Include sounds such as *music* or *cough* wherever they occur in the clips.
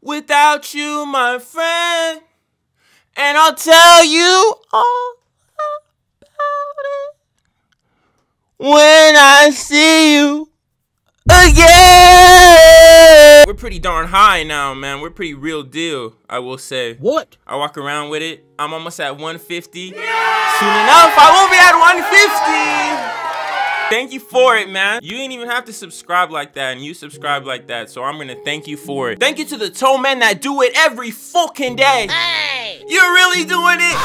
without you, my friend. And I'll tell you all about it when I see you again. We're pretty darn high now, man. We're pretty real deal, I will say. What? I walk around with it. I'm almost at 150. Soon enough, I will be at 150. Thank you for it, man. You didn't even have to subscribe like that, and you subscribe like that, so I'm gonna thank you for it. Thank you to the toe men that do it every fucking day. Hey! You're really doing it.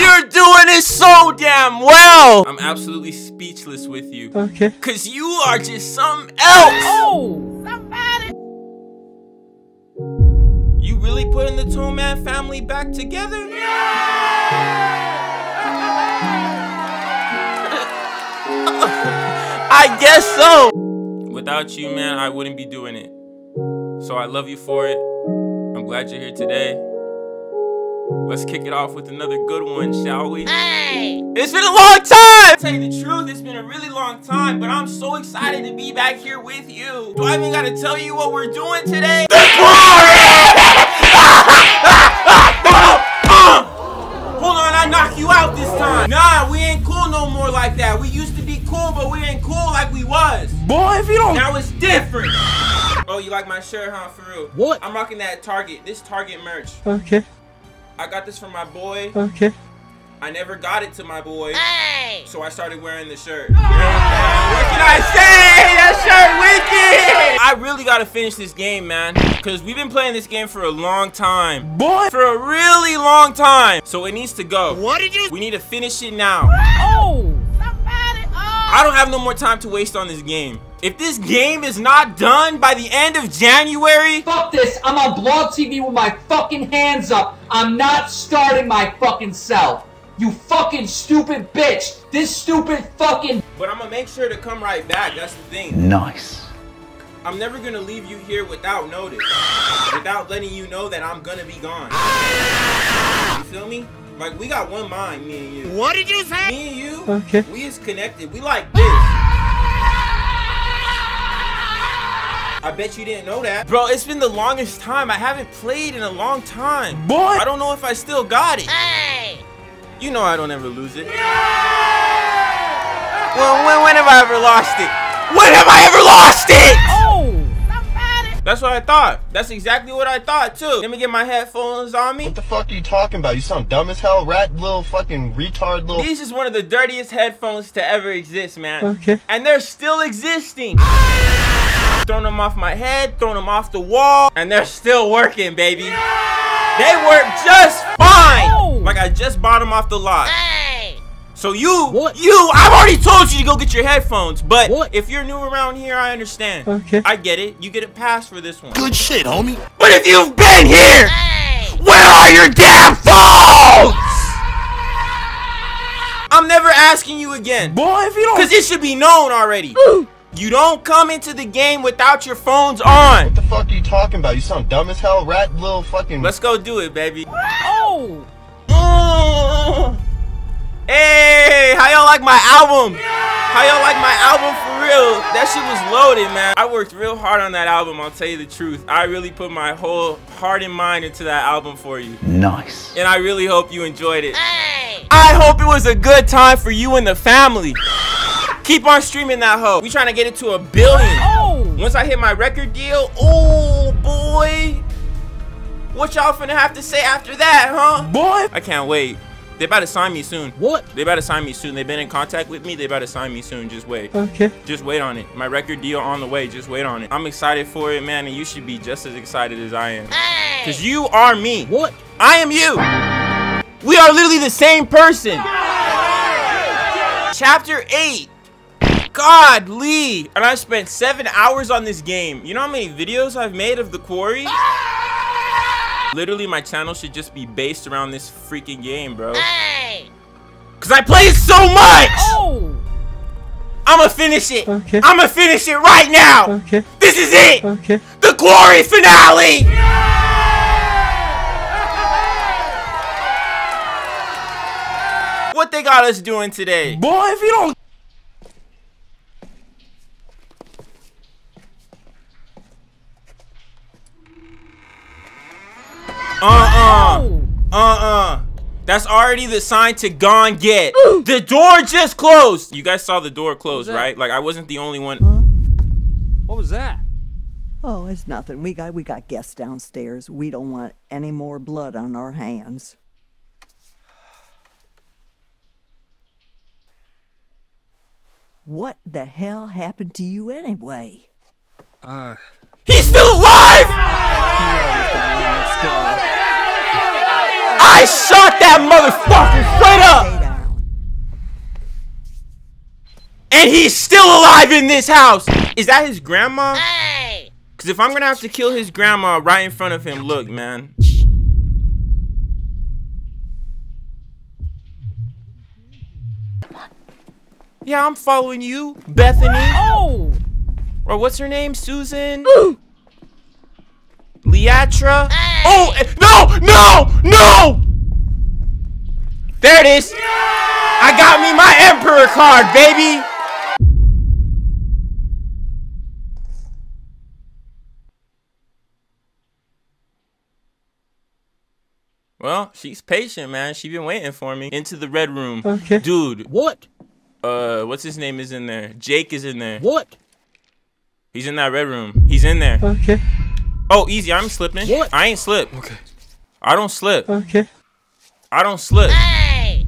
You're doing it so damn well. I'm absolutely speechless with you. Okay. Cause you are just something else. Oh! Somebody! You really putting the Toe Man family back together? I guess so. Without you, man, I wouldn't be doing it. So I love you for it. I'm glad you're here today. Let's kick it off with another good one, shall we? Hey! It's been a long time! tell you the truth, it's been a really long time, but I'm so excited to be back here with you. Do I even gotta tell you what we're doing today? The *laughs* Hold on, I knock you out this time. Nah, we ain't cool no more like that. We like we was. Boy, if you don't. Now it's different. Oh, you like my shirt, huh, for real? What? I'm rocking that Target, this Target merch. Okay. I got this from my boy. Okay. I never got it to my boy. Hey! So I started wearing the shirt. What can I say? That shirt wicked! I really gotta finish this game, man. Cause we've been playing this game for a long time. Boy. For a really long time. So it needs to go. What did you? We need to finish it now. Oh! Somebody! I don't have no more time to waste on this game. If this game is not done by the end of January, Fuck this! I'm on Blog TV with my fucking hands up. I'm not starting my fucking self. You fucking stupid bitch! This stupid fucking but I'm gonna make sure to come right back. That's the thing. Nice. I'm never gonna leave you here without notice. Without letting you know that I'm gonna be gone. You feel me? Like we got one mind, me and you. What did you say? Me and you, Okay. we is connected. We like this. I bet you didn't know that. Bro, it's been the longest time. I haven't played in a long time. Boy. I don't know if I still got it. Hey! You know I don't ever lose it. Well, when, when have I ever lost it? When have I ever lost it? Oh, Somebody! That's what I thought. That's exactly what I thought too. Let me get my headphones on me. What the fuck are you talking about? You sound dumb as hell, rat little fucking retard little. These is one of the dirtiest headphones to ever exist, man. Okay. And they're still existing. *laughs* Throwing them off my head, throwing them off the wall, and they're still working, baby. They work just fine. Oh. Like I just bought them off the lot. Hey! So you, What? you, I've already told you to go get your headphones. But What? if you're new around here, I understand. Okay. I get it. You get a pass for this one. Good shit, homie. But if you've been here, Hey! where are your damn phones? I'm never asking you again. Boy, if you don't. Because it should be known already. You don't come into the game without your phones on. What the fuck are you talking about? You sound dumb as hell, rat little fucking. Let's go do it, baby. Oh! Mm. Hey, how y'all like my album? How y'all like my album for real? That shit was loaded, man. I worked real hard on that album, I'll tell you the truth. I really put my whole heart and mind into that album for you. Nice. And I really hope you enjoyed it. Hey! I hope it was a good time for you and the family. Keep on streaming that hoe. We trying to get it to a billion. Oh! Once I hit my record deal, oh boy. What y'all finna have to say after that, huh? Boy. I can't wait. They about to sign me soon. What? They about to sign me soon. They've been in contact with me. They about to sign me soon. Just wait. Okay. Just wait on it. My record deal on the way. Just wait on it. I'm excited for it, man, and you should be just as excited as I am. Hey! Cause you are me. What? I am you. We are literally the same person. Chapter 8. God, Lee. And I spent seven hours on this game. You know how many videos I've made of the quarry? Literally, my channel should just be based around this freaking game, bro. Hey! Cause I play it so much! Oh! I'ma finish it! Okay. I'ma finish it right now! Okay. This is it! Okay. The glory finale! What they got us doing today? Boy, if you don't. Uh-uh. Uh-uh. That's already the sign to gone get. *gasps* The door just closed. You guys saw the door close, right? Like I wasn't the only one. What was that? Oh, it's nothing. We got we got guests downstairs. We don't want any more blood on our hands. What the hell happened to you anyway? Uh He's still alive! I shot that motherfucker straight up! And he's still alive in this house! Is that his grandma? Cause if I'm gonna have to kill his grandma right in front of him, look, man. Yeah, I'm following you, Bethany. Oh! Or what's her name? Susan? Leatra? Oh, eh, no, no, no! There it is. I got me my Emperor card, baby. Well, she's patient, man. She been waiting for me. Into the red room. Okay. Dude, What? uh, what's his name is in there? Jake is in there. What? He's in that red room. He's in there. Okay, Oh, easy. I'm slipping. What? I ain't slip. okay, I don't slip. okay. I don't slip. Hey!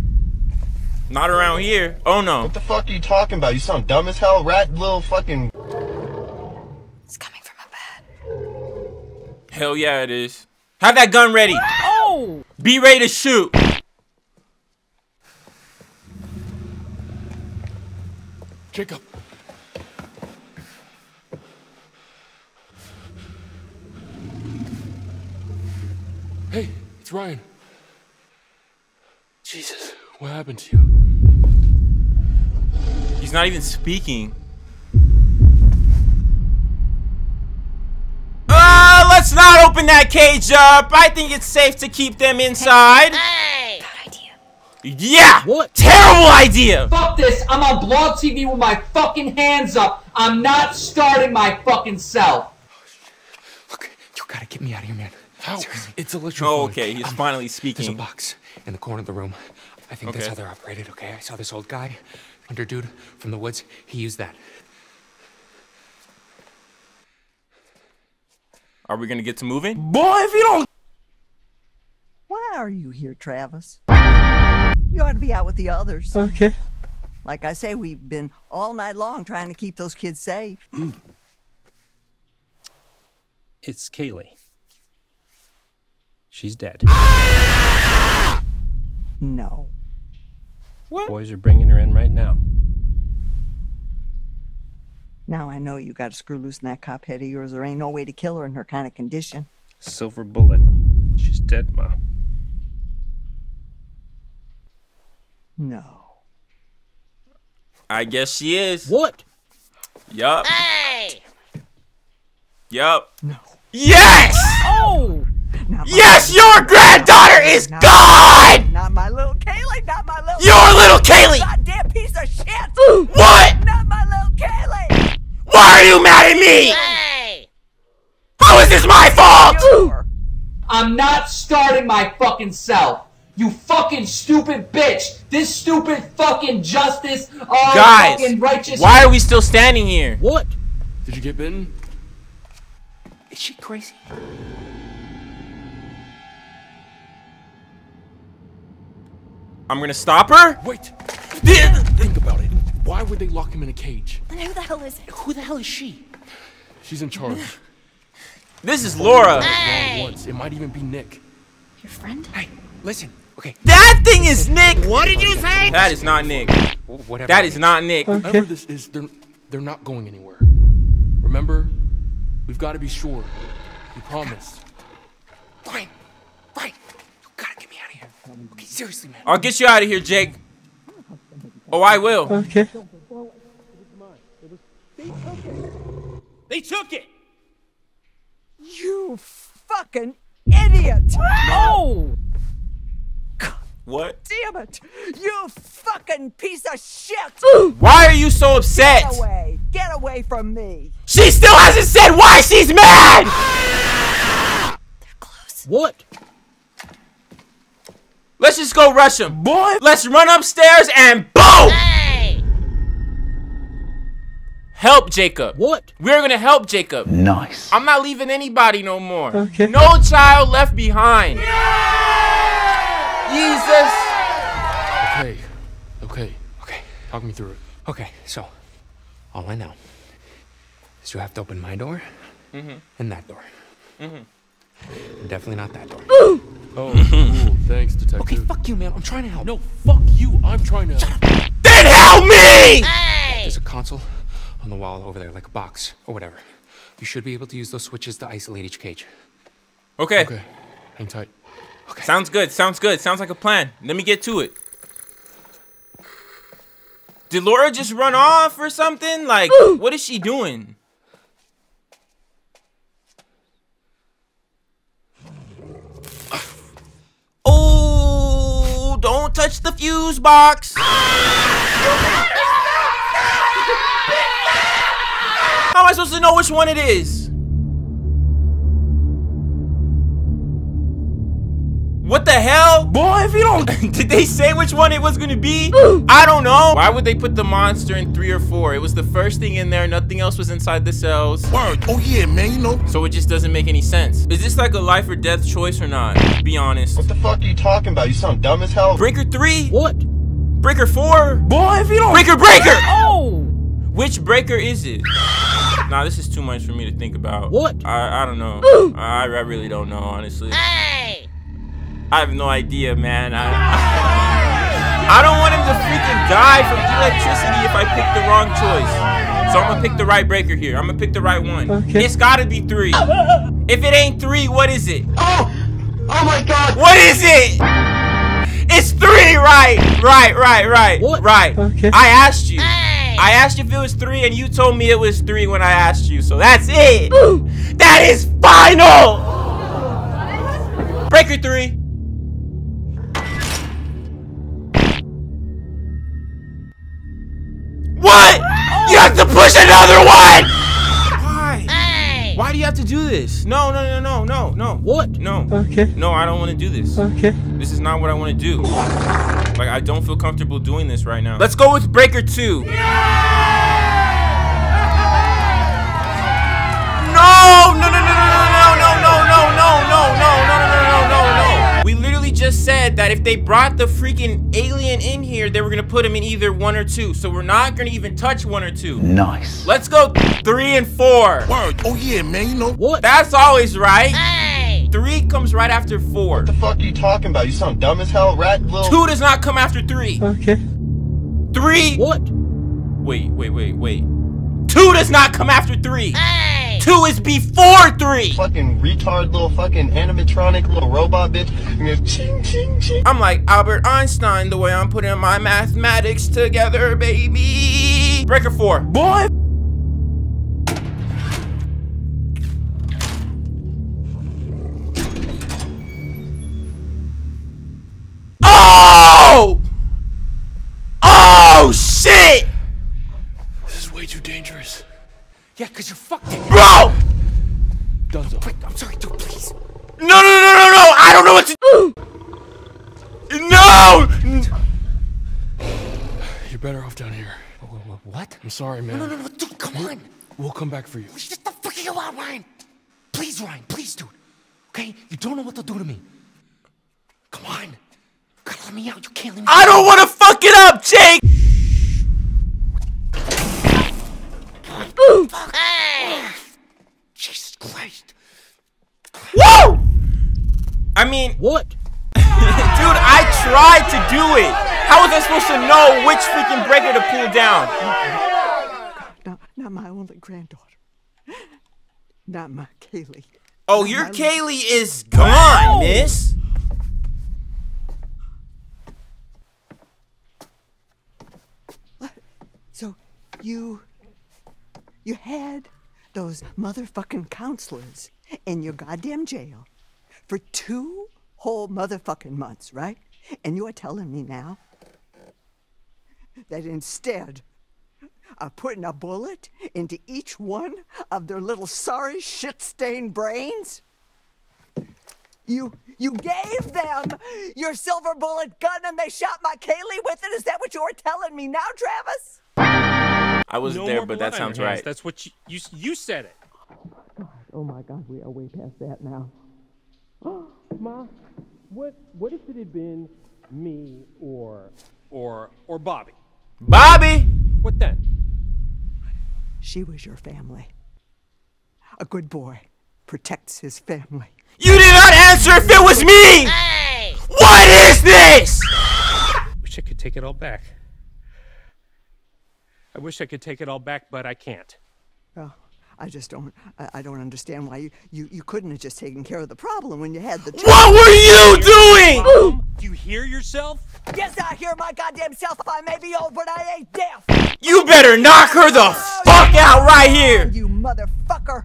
Not around here. Oh no. What the fuck are you talking about? You sound dumb as hell, rat little fucking. It's coming from above. Hell yeah, it is. Have that gun ready. Oh! Be ready to shoot. Jacob. Hey, it's Ryan. Jesus, what happened to you? He's not even speaking. Uh, let's not open that cage up. I think it's safe to keep them inside. Hey. Bad idea. Yeah. What? Terrible idea. Fuck this. I'm on Blog TV with my fucking hands up. I'm not starting my fucking self. Look, you gotta get me out of here, man. How? It's electrofluid. Oh, okay. He's um, finally speaking. There's a box in the corner of the room. I think that's Okay. how they're operated, okay? I saw this old guy, hunter dude from the woods. He used that. Are we gonna get to moving? Boy, if you don't. Why are you here, Travis? You ought to be out with the others. Okay. Like I say, we've been all night long trying to keep those kids safe. It's Kaylee. She's dead. No. What? Boys are bringing her in right now. Now I know you got to screw loose in that cop head of yours. There ain't no way to kill her in her kind of condition. Silver bullet. She's dead, Ma. No. I guess she is. What? Yup. Hey! Yup. No. Yes! Oh! Not Yes, your granddaughter is Not- gone! Not my little Kaylee. Not my little. Your little Kaylee! goddamn piece of shit. *gasps* What? Not my little Kaylee. Why are you mad at me? Hey! How is this my fault? I'm not starting my fucking self. You fucking stupid bitch. This stupid fucking justice. Oh, Guys, fucking righteous. why are we still standing here? What? Did you get bitten? Is she crazy? I'm gonna stop her? Wait, think about it. Why would they lock him in a cage? And who the hell is it? Who the hell is she? She's in charge. This is Laura. Wrong once. It might even be Nick. Your friend? Hey, listen. Okay, That thing is Nick. What did you say? That is not Nick. whatever. That is not Nick. Whoever this is, they're they're not going anywhere. Remember, we've got to be sure. You promised. Fine, fine. You gotta get me out of here. Okay, seriously, man. I'll get you out of here, Jake. Oh, I will. Okay. They took it! You fucking idiot. Oh! What? Damn it. You fucking piece of shit. Why are you so upset? Get away. Get away from me. She still hasn't said why she's mad. Close. What? Let's just go rush him. Boy. Let's run upstairs and boom! Help Jacob. What? We're gonna help Jacob. Nice. I'm not leaving anybody no more. Okay. No child left behind. Yeah! Jesus. Okay. Okay. Okay, Talk me through it. okay, so all I know is you have to open my door Mm-hmm. and that door. Definitely not that door. *gasps* Oh, cool. Thanks, detective. Okay, fuck you, man. I'm trying to help. No, fuck you. I'm trying to. Then help me! Hey! There's a console on the wall over there, like a box or whatever. You should be able to use those switches to isolate each cage. Okay. Okay. Hang tight. Okay. Sounds good. Sounds good. Sounds like a plan. Let me get to it. Did Laura just run off or something? Like, *gasps* what is she doing? Touch the fuse box. How am I supposed to know which one it is? What the hell? Boy, if you don't. *laughs* *laughs* Did they say which one it was gonna be? I don't know. Why would they put the monster in three or four? It was the first thing in there. Nothing else was inside the cells. Word. Oh yeah, man. You know. So it just doesn't make any sense. Is this like a life or death choice or not? Be honest. What the fuck are you talking about? You sound dumb as hell. Breaker three? What? Breaker four? Boy, if you don't. Breaker breaker! *laughs* Oh! Which breaker is it? Nah, this is too much for me to think about. What? I I don't know. I, I really don't know, honestly. I have no idea, man. I, I don't want him to freaking die from electricity if I pick the wrong choice. So I'm gonna pick the right breaker here. I'm gonna pick the right one. It's gotta be three. If it ain't three, what is it? Oh! Oh my god! What is it? It's three, right? Right, right, right, What? right. I asked you. I asked if it was three, and you told me it was three when I asked you. So that's it. That is final. Breaker three. What? You have to push another one. Why? Why do you have to do this? No, no, no, no, no, no. What? No. Okay. No, I don't want to do this. Okay. This is not what I want to do. Like, I don't feel comfortable doing this right now. Let's go with Breaker 2. No! Just said that if they brought the freaking alien in here, they were going to put him in either one or two. So we're not going to even touch one or two. Nice. Let's go three and four. Word. Oh yeah, man. You know. What? That's always right. Three comes right after four. What the fuck are you talking about? You sound dumb as hell, rat little. Two does not come after three. Okay. Three. What? Wait, wait, wait, wait. Two does not come after three. Two is before three. Fucking retard little fucking animatronic little robot bitch. And ching ching ching. I'm like Albert Einstein the way I'm putting my mathematics together, baby. Breaker four. Boy! Yeah, because you fucked it. Bro! Dunzo. Wait, I'm sorry, dude, please. No, no, no, no, no! I don't know what to do! No! You're better off down here. What? I'm sorry, man. No, no, no, dude, come on. We'll come back for you. Just the freaking you out, Ryan. Please, Ryan, please, dude. Okay? You don't know what to do to me. Come on. You gotta let me out. You can't let me I don't want to fuck it up, Jake! Jesus Christ. Woo! I mean, What? *laughs* dude, I tried to do it. How was I supposed to know which freaking breaker to pull down? Not, not my only granddaughter. Not my Kaylee. Oh, your Kaylee is gone, miss. So you you had those motherfucking counselors in your goddamn jail for two whole motherfucking months, right? And you are telling me now that instead of putting a bullet into each one of their little sorry shit stained brains, You you gave them your silver bullet gun and they shot my Kaylee with it. Is that what you're telling me now, Travis? I was no there, but that sounds right. That's what you, you you said it. Oh my God, we are way past that now. *gasps* Ma, what what if it had been me or Or or Bobby. Bobby! What then? She was your family. A good boy protects his family. You did not answer if it was me! What is this? Wish I could take it all back. I wish I could take it all back, but I can't. Well, I just don't. I, I don't understand why you, you you couldn't have just taken care of the problem when you had the. What were you doing? Mom, do you hear yourself? Yes, I hear my goddamn self. I may be old, but I ain't deaf. You better knock her the oh, fuck out right here! You motherfucker.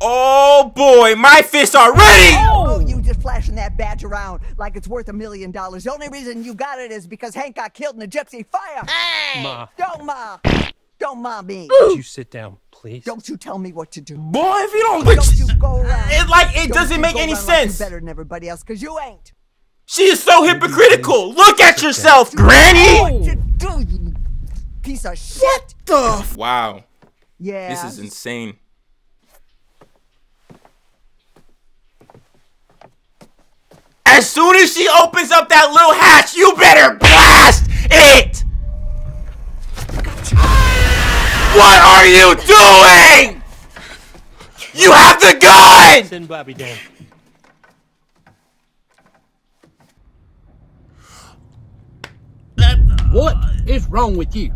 Oh boy, my fists are ready! Oh, you just flashing that badge around like it's worth a million dollars. The only reason you got it is because Hank got killed in a gypsy fire. Ma, Don't ma. Don't ma me. would you sit down, please? Don't you tell me what to do. Boy, if you don't. Don't you go *laughs* around. It like it Don't doesn't make any around like sense. you better than everybody else, cause you ain't. She is so hypocritical. Look at yourself, Granny. What you do, you piece of shit. Wow, Yeah. this is insane. As soon as she opens up that little hatch, you better blast it. What are you doing? You have the gun. Send Bobby down. What is wrong with you?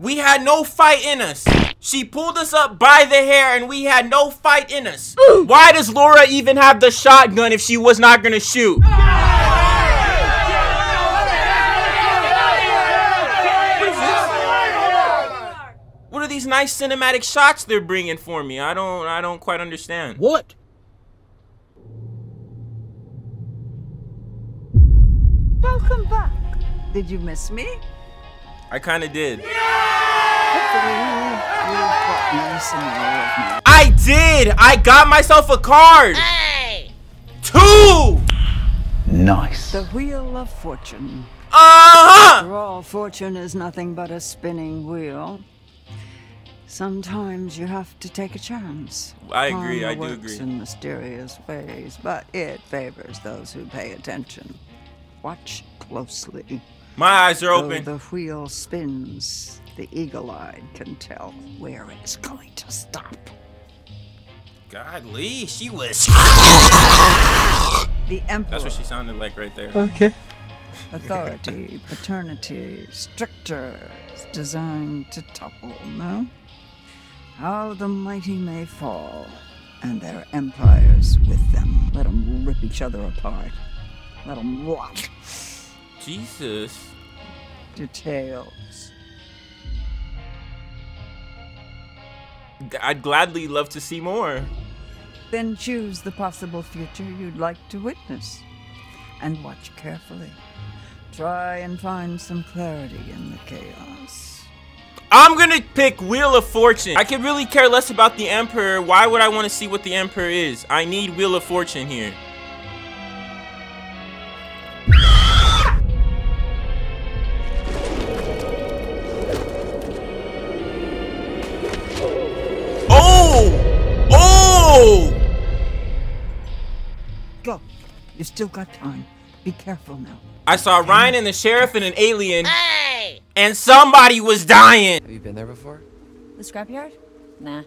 We had no fight in us. She pulled us up by the hair and we had no fight in us. Why does Laura even have the shotgun if she was not gonna shoot? What are these nice cinematic shots they're bringing for me? I don't I don't quite understand. What? Welcome back. Did you miss me? I kind of did. Hopefully, you've gotten some more of me. I did. I got myself a card. Two. Nice. The Wheel of Fortune. Uh-huh. After all, fortune is nothing but a spinning wheel. Sometimes you have to take a chance. I agree, Karma I do works agree. in mysterious ways, but it favors those who pay attention. Watch closely. My eyes are Though open. the wheel spins, the eagle-eyed can tell where it's going to stop. Godly, she was. The emperor. That's what she sounded like right there. Okay. Authority, paternity, strictures designed to topple, no? How the mighty may fall, and their empires with them. Let them rip each other apart. Let them rot. Jesus. Details. I'd gladly love to see more. Then choose the possible future you'd like to witness. And watch carefully. Try and find some clarity in the chaos. I'm gonna pick Wheel of Fortune. I could really care less about the Emperor. Why would I want to see what the Emperor is? I need Wheel of Fortune here. You still got time. Be careful now. I saw Ryan and the sheriff and an alien. Hey! And somebody was dying. Have you been there before? The scrapyard? Nah.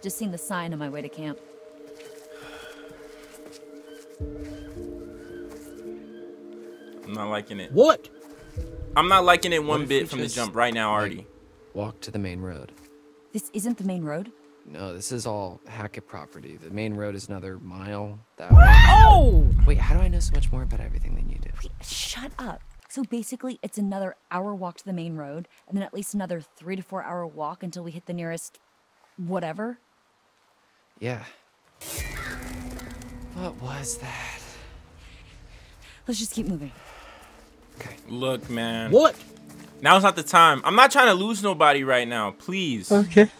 Just seen the sign on my way to camp. I'm not liking it. What? I'm not liking it one bit from the jump right now already. Walk to the main road. This isn't the main road? No, this is all Hackett property. The main road is another mile that way. Oh! Wait, how do I know so much more about everything than you do? Shut up. So basically, it's another hour walk to the main road, and then at least another three to four hour walk until we hit the nearest. whatever. Yeah. What was that? Let's just keep moving. Okay. Look, man. What? Now's not the time. I'm not trying to lose nobody right now. Please. Okay.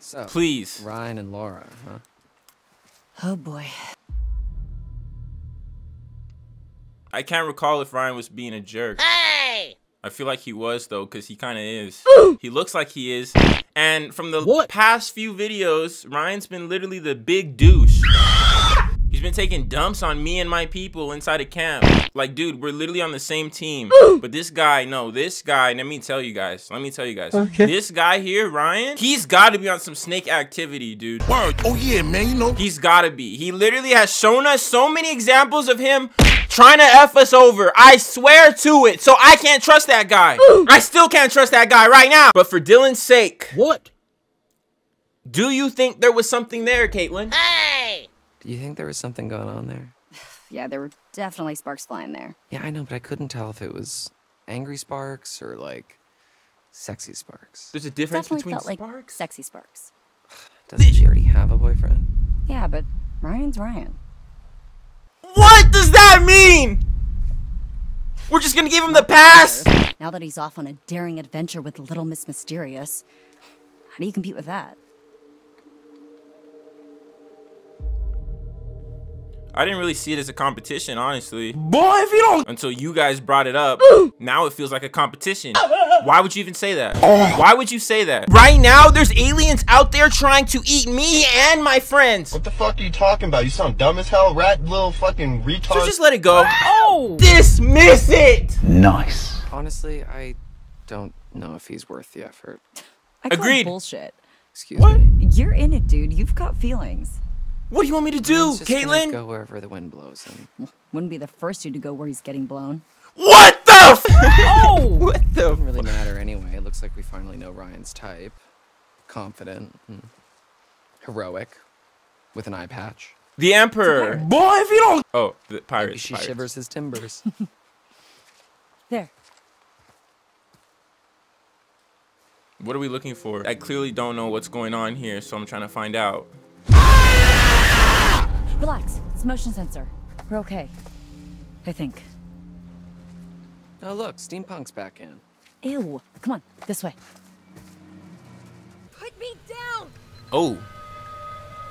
So, Please. Ryan and Laura, huh? Oh boy. I can't recall if Ryan was being a jerk. Hey! I feel like he was though, cause he kind of is. *gasps* he looks like he is. And from the past few videos, Ryan's been literally the big douche. He's been taking dumps on me and my people inside of camp. Like, dude, we're literally on the same team. But this guy, no, this guy, let me tell you guys. Let me tell you guys. Okay. This guy here, Ryan, he's got to be on some snake activity, dude. Word. Oh yeah, man. You know. He's got to be. He literally has shown us so many examples of him trying to F us over. I swear to it. So I can't trust that guy. I still can't trust that guy right now. But for Dylan's sake. What? Do you think there was something there, Kaitlyn? Do you think there was something going on there? *sighs* Yeah, there were definitely sparks flying there. Yeah, I know, but I couldn't tell if it was angry sparks or like sexy sparks. There's a difference definitely between felt like sexy sparks. *sighs* Doesn't she already have a boyfriend? Yeah, but Ryan's Ryan. What does that mean? We're just gonna give him the pass? Now that he's off on a daring adventure with Little Miss Mysterious, how do you compete with that? I didn't really see it as a competition, honestly. Boy, if you don't. Until you guys brought it up. now it feels like a competition. Why would you even say that? Oh. Why would you say that? Right now, there's aliens out there trying to eat me and my friends. What the fuck are you talking about? You sound dumb as hell, rat little fucking retard. So just let it go. Oh! Dismiss it! Nice. Honestly, I don't know if he's worth the effort. I call Agreed. bullshit. Excuse me. You're in it, dude. You've got feelings. What do you want me to do, just Kaitlyn? Go wherever the wind blows him. Wouldn't be the first dude to go where he's getting blown. What the f- *laughs* Oh! What the Doesn't really matter anyway. It looks like we finally know Ryan's type. Confident, and heroic, with an eye patch. The Emperor. Boy, if you don't. Oh, the Maybe pirates. she pirates. shivers his timbers. *laughs* There. What are we looking for? I clearly don't know what's going on here, so I'm trying to find out. Relax. It's motion sensor. We're okay. I think. oh look, steampunk's back in. Ew. Come on. This way. Put me down! Oh.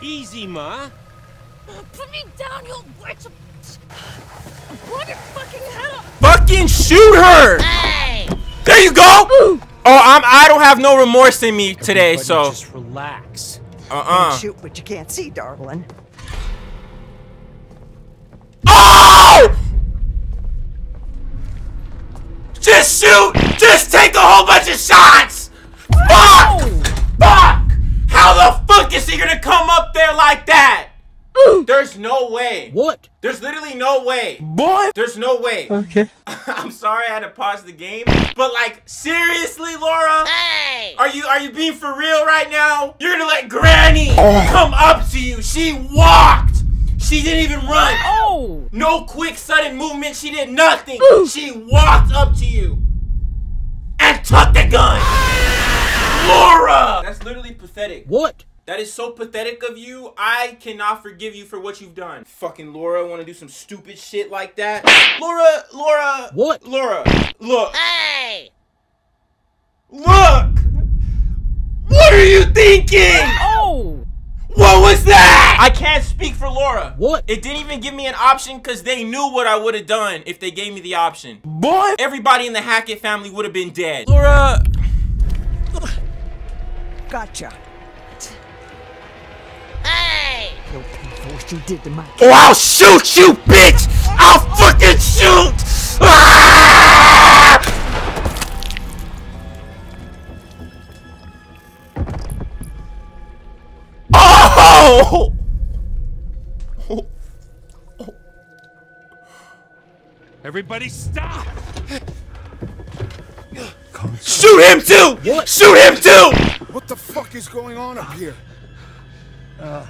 Easy, ma. Put me down, you witch! Blow your fucking head off! Fucking shoot her! Hey! There you go! Oh, I'm, I don't have no remorse in me today, Everybody so. Just relax. Uh-uh. Don't shoot what you can't see, darling. Shoot! Just take a whole bunch of shots! Fuck! Fuck! How the fuck is he gonna come up there like that? There's no way. What? There's literally no way. Boy. There's no way. Okay. *laughs* I'm sorry I had to pause the game, but like seriously, Laura, Hey! are you are you being for real right now? You're gonna let Granny come up to you? She walked. She didn't even run. Oh! No quick sudden movement. She did nothing. She walked up to you and took the gun. Laura, that's literally pathetic. What? That is so pathetic of you. I cannot forgive you for what you've done. Fucking Laura want to do some stupid shit like that. Laura, Laura. What? Laura, look. Hey. Look. What are you thinking? Oh! What was that? I can't speak for Laura. What? It didn't even give me an option because they knew what I would have done if they gave me the option. Boy. Everybody in the Hackett family would have been dead. Laura. Gotcha. You'll pay for what you did to my Oh, I'll shoot you, bitch! I'll fucking shoot! Ah! Everybody stop! Shoot him too! Shoot him too! What the fuck is going on up here? Uh,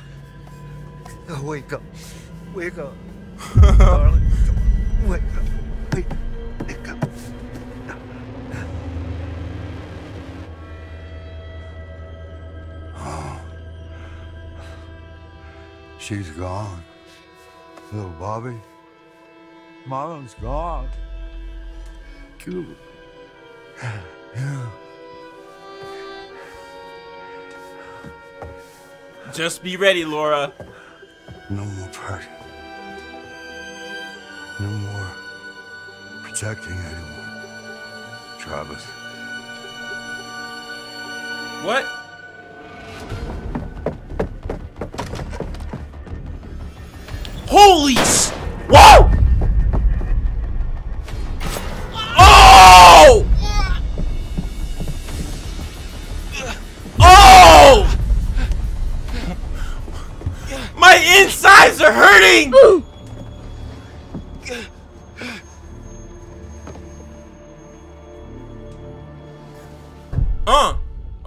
oh, wake up. Wake up. Darling. *laughs* Wake up. Wake, wake up. Oh. She's gone. Little Bobby. Marlon's gone. Good. Yeah. Just be ready, Laura. No more pressure. No more protecting anyone. Travis. What? Holy s- Whoa!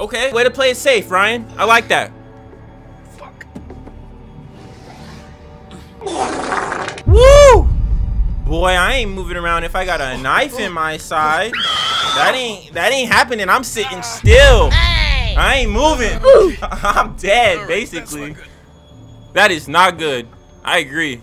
Okay. Way to play it safe, Ryan. I like that. Fuck. Woo! Boy, I ain't moving around if I got a knife in my side. That ain't that ain't happening. I'm sitting still. I ain't moving. *laughs* I'm dead, basically. That is not good. I agree.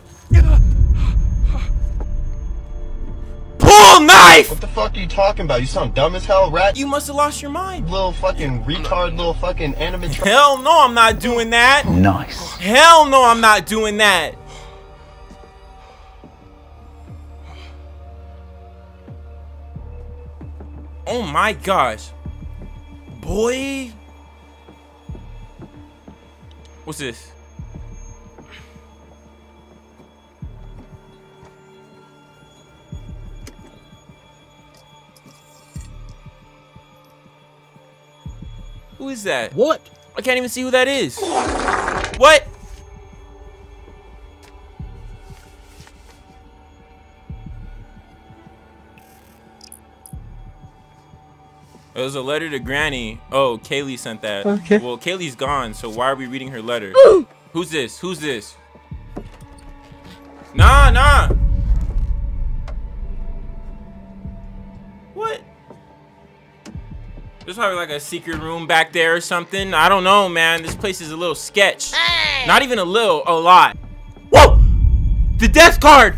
Pull knife! What the fuck are you talking about? You sound dumb as hell, rat. You must have lost your mind. Little fucking retard, little fucking animatronic. Hell no, I'm not doing that. Nice. Hell no, I'm not doing that. Oh my gosh. Boy. What's this? Who is that? What? I can't even see who that is. What? It was a letter to Granny. Oh, Kaylee sent that. Okay. Well, Kaylee's gone, so why are we reading her letter? *gasps* Who's this? Who's this? Nah, nah. Probably like a secret room back there or something. I don't know, man. This place is a little sketch. Not even a little, a lot. Whoa! The death card!